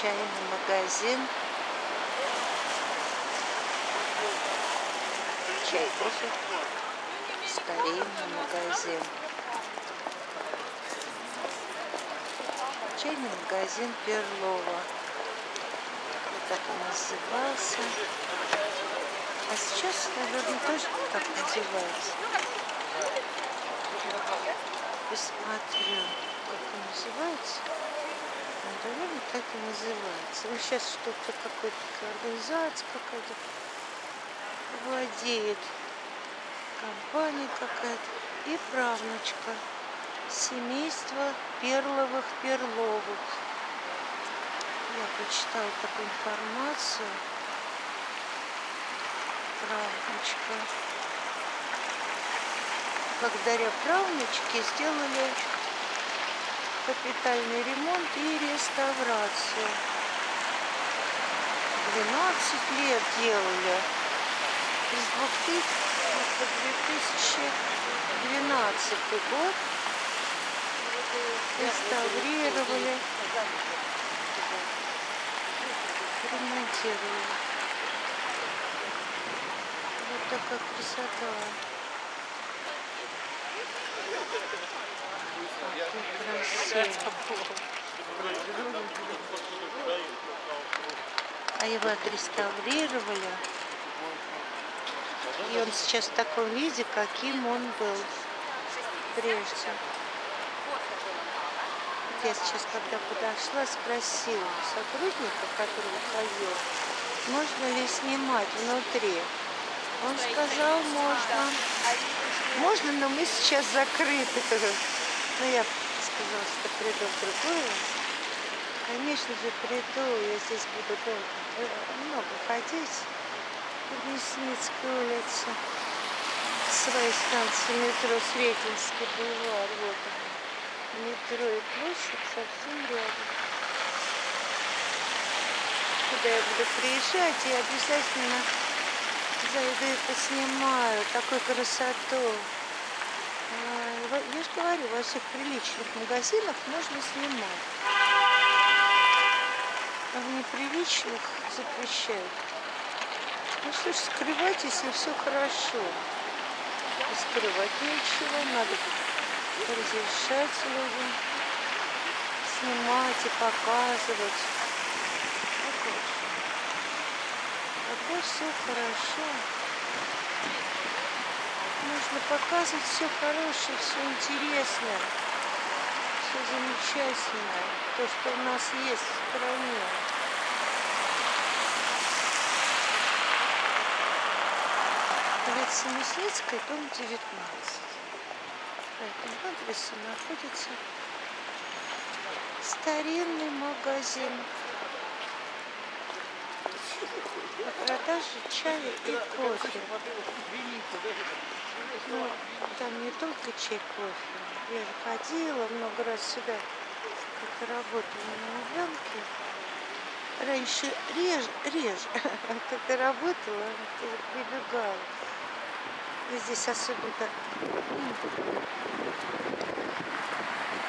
чайный магазин. Чай, кофе. Старинный магазин. Чайный магазин Перлова. Так он назывался. А сейчас, наверное, тоже так называется. Посмотрю, как он называется. Наверное, так и называется. Ну, сейчас что-то какой-то организация какая-то владеет. Компания какая-то. И правнучка. Семейство Перловых Перловых. Я прочитала такую информацию. Правнучка. Благодаря правнучке сделали капитальный ремонт и реставрацию. 12 лет делали. 2000 по 2012 год реставрировали, ремонтировали. Вот такая красота. А его отреставрировали. И он сейчас в таком виде, каким он был прежде. Я сейчас, когда подошла, спросила сотрудника, который уходил, можно ли снимать внутри. Он сказал, можно. Можно, но мы сейчас закрыты. Но я сказала, что приду в другую. Конечно же, приду, я здесь буду долго, много ходить. По Мясницкой улице. Своей станции метро Сретенский бульвар. Вот. Метро и площадь совсем рядом. Куда я буду приезжать, я обязательно зайду и поснимаю такую красоту. Я же говорю, во всех приличных магазинах можно снимать. А в неприличных запрещают. Ну что ж, скрывать, если все хорошо. И скрывать нечего, надо разрешать людям снимать и показывать. Вот Когда все хорошо, нужно показывать все хорошее, все интересное, все замечательное, то, что у нас есть в стране. улица Мясницкая, дом 19. По этому адресу находится старинный магазин по продаже чая и кофе. Ну, там не только чай, кофе. Я же ходила много раз сюда, как работала на Лубянке. Раньше реже, реже, когда работала, прибегала. Здесь особенно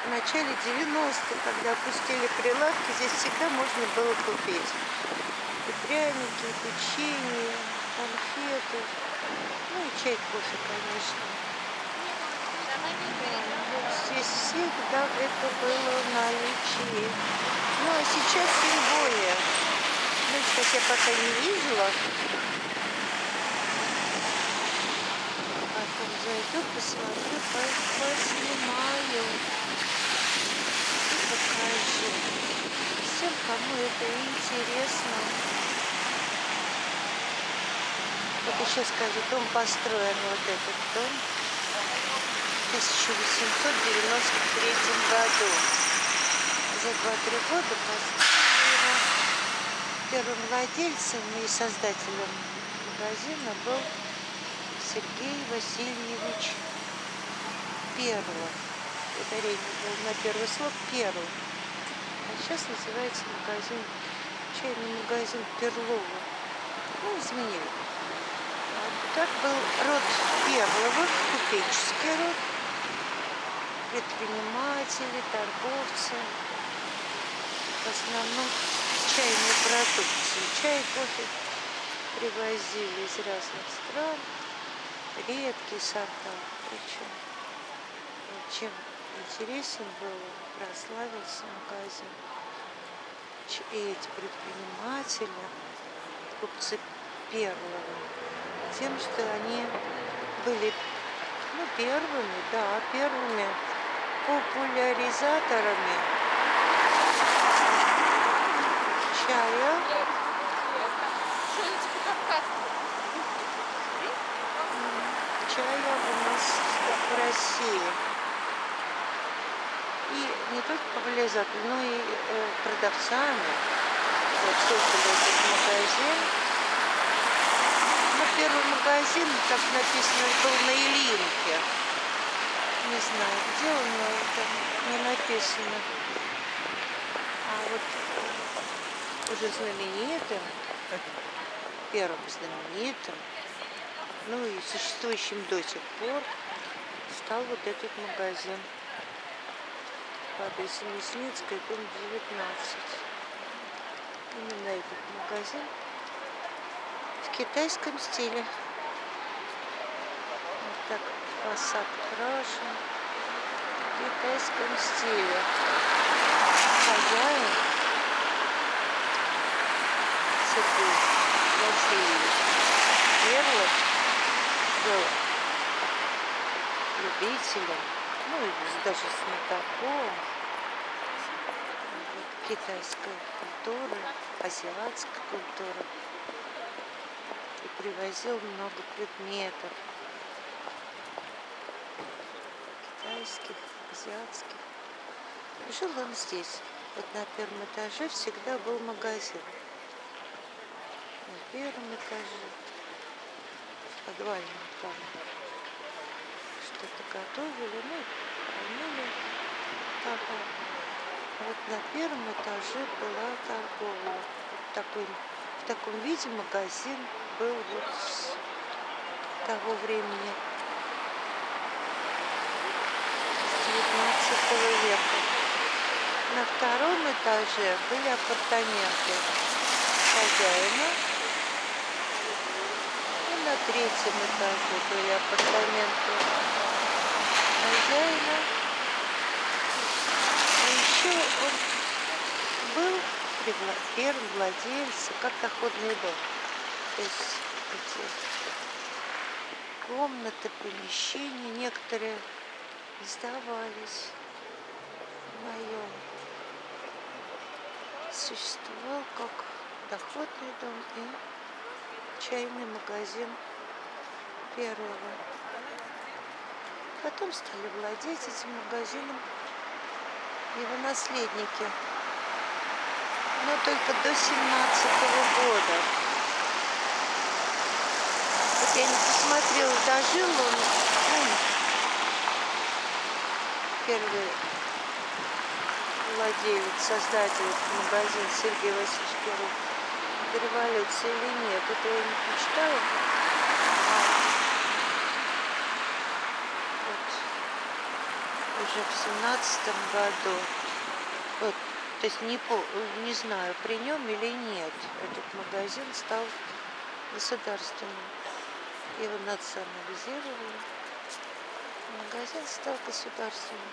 в начале 90-х, когда опустили прилавки, здесь всегда можно было купить и пряники, печенье, конфеты, ну и чай, кофе, конечно. Здесь всегда это было на наличии. Ну а сейчас тем более. Ну, сейчас я пока не видела, зайду, посмотрю, поснимаю и покажу. Всем, кому это интересно. Вот еще скажу, дом построен, вот этот дом, в 1893 году. За 2-3 года построили. Первым владельцем и создателем магазина был Сергей Васильевич Перлов. Ударение было на первый слог Перлов. А сейчас называется магазин, чайный магазин Перлова. Ну, изменили. Так был род Перловых, купеческий род, предприниматели, торговцы. В основном чайной продукции. Чай, кофе привозили из разных стран, редкие сорта причем. Чем интересен был, прославился магазин. И эти предприниматели, купцы Перлова, тем, что они были ну, первыми, да, первыми популяризаторами чая. Чая у нас в России. И не только популяризаторами, но и э, продавцами. Вот создали этот магазин. Первый магазин, как написано, был на Ильинке. Не знаю, где он, но это не написано. А вот уже знаменитым, первым знаменитым, ну и существующим до сих пор, стал вот этот магазин по адресу Мясницкая, дом 19. Именно этот магазин китайском стиле. Вот так фасад крашен. В китайском стиле. Хозяин. Сергей Васильевич Перлов был любителем, ну и даже знатоком. Китайской культуры, азиатской культуры привозил много предметов китайских, азиатских. Жил он здесь. Вот на первом этаже всегда был магазин. На первом этаже, в подвальном там что-то готовили, ну, кормили там. Вот на первом этаже была торговля. Вот такой, в таком виде магазин был вот с того времени. 19 века. На втором этаже были апартаменты хозяина. И на третьем этаже были апартаменты хозяина. А еще он был первым владельцем, как доходный дом. Эти комнаты, помещения некоторые сдавались в моем. Существовал как доходный дом и чайный магазин первого. Потом стали владеть этим магазином его наследники. Но только до 17 -го года. Вот я не посмотрела, дожил он, ну, первый владелец, создатель магазина Сергей Васильевич Перов до революции или нет, это я не почитала. Вот уже в семнадцатом году, вот, то есть не, по, не знаю, при нем или нет, этот магазин стал государственным. Его национализировали магазин стал государственным.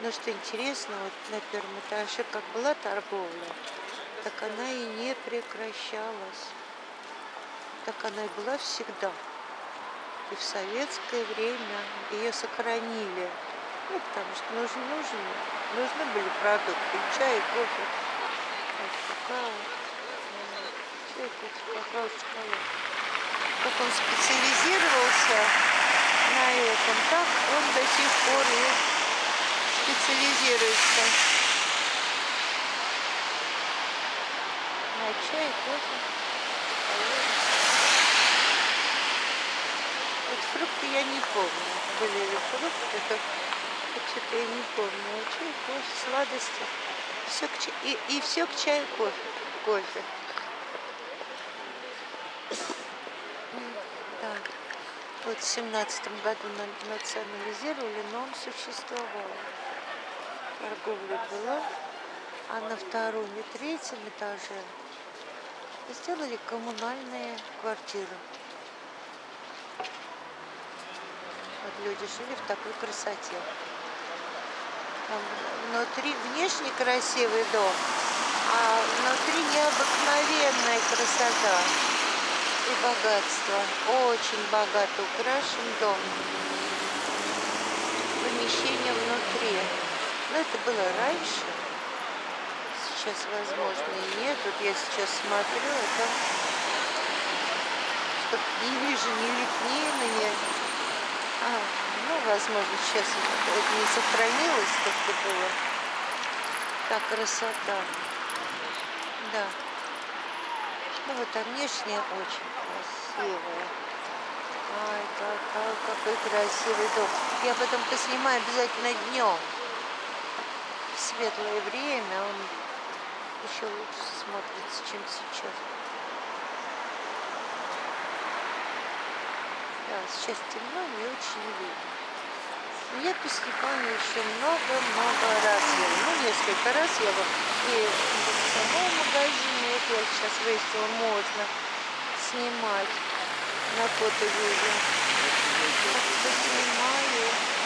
Но что интересно, вот на первом этаже, как была торговля, так она и не прекращалась. Так она и была всегда. И в советское время ее сохранили. Ну, потому что нужны, нужны, нужны были продукты. Чай, кофе, и какао. Чай, кофе, какао, шоколад. Как он специализировался на этом. Так он до сих пор и специализируется. На чай, кофе, Вот фрукты я не помню. Были ли фрукты, что-то я не помню. А чай, кофе, сладости. Все к чаю, и, и все к чаю, кофе. кофе. Вот в семнадцатом году национализировали, но он существовал. Торговля была. А на втором и третьем этаже сделали коммунальные квартиры. Вот люди жили в такой красоте. Там внутри, внешне красивый дом, а внутри необыкновенная красота и богатство. Очень богато украшен дом. Помещение внутри. Но это было раньше. Сейчас, возможно, и нет. Вот я сейчас смотрю, это что не вижу ни лепнины, ни... А, ну, возможно, сейчас это не сохранилось, как это было. Так, красота. Да. Ну вот, а внешне очень красивая. Ай, какой, какой красивый дом. Я потом поснимаю обязательно днем. В светлое время он еще лучше смотрится, чем сейчас. Да, сейчас темно, не очень видно. Я поснимаю еще много-много раз. Я, ну, несколько раз я вот и в самом магазине, это я сейчас выяснила, можно снимать на фото-видео. Так что снимаю.